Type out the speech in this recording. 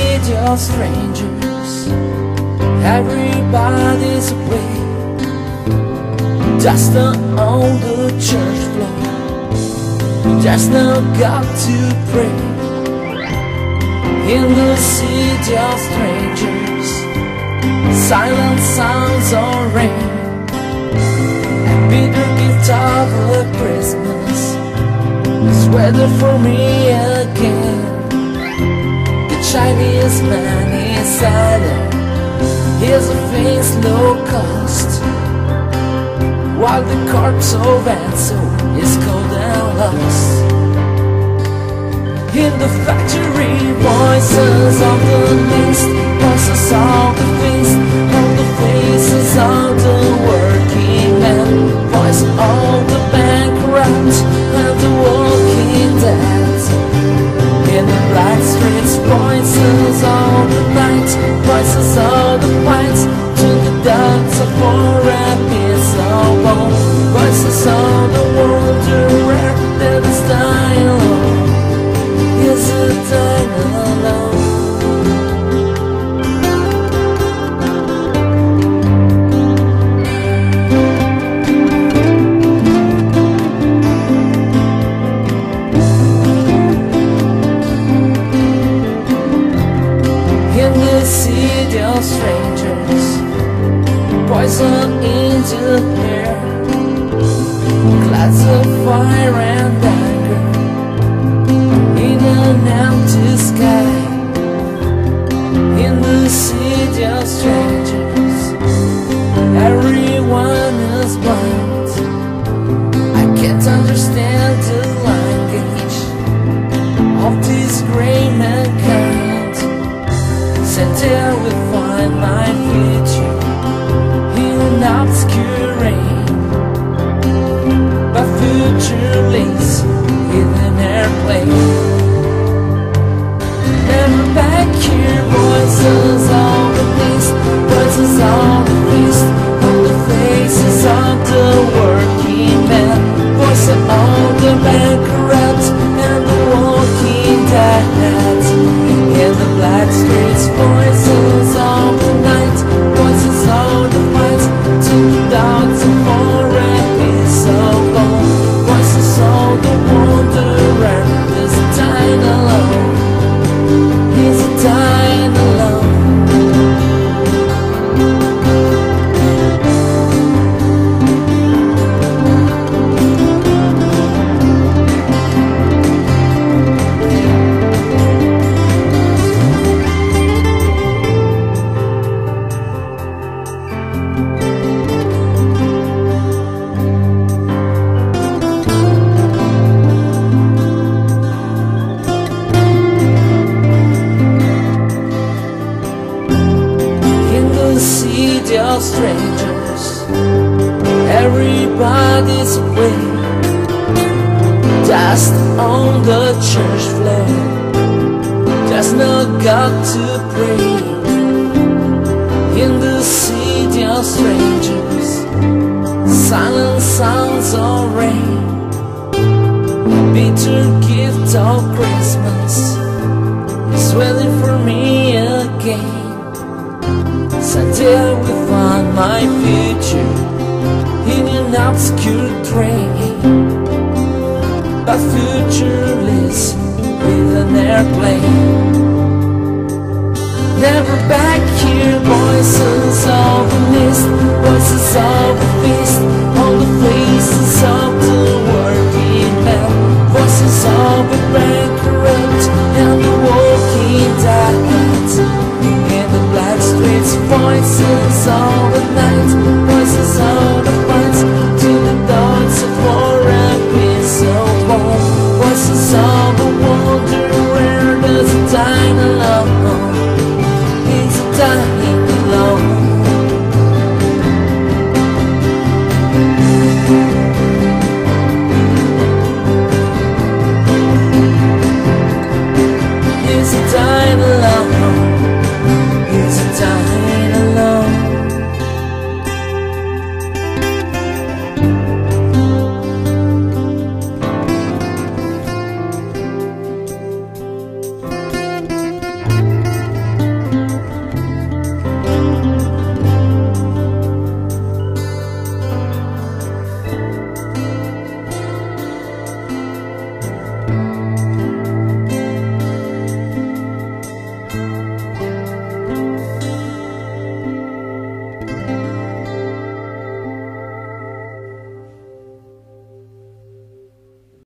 City of strangers. Everybody's away. Just on the church floor. There's no God to pray. In the city of strangers. Silent sounds of rain. Bitter gift of Christmas. It's weather for me again Chinese man is silent Here's a face low cost. While the corpse of Enzo is cold and lost. In the factory voices of the of strangers. Poison in the air. Clouds of fire and anger. In an empty sky. In the city of strangers. Everyone is blind. I can't understand back here, strangers. Everybody's away, dust on the church floor. There's no God to pray in the city of strangers. Silent sounds of rain, bitter gift of Christmas is waiting for me again. We find my future in an obscure train. A futureless with an airplane. Never back here, voices of the mist, voices of the feast, Voices all the night, voices all the fights To the thoughts of war and peace of war. Voices of a wonder, where does time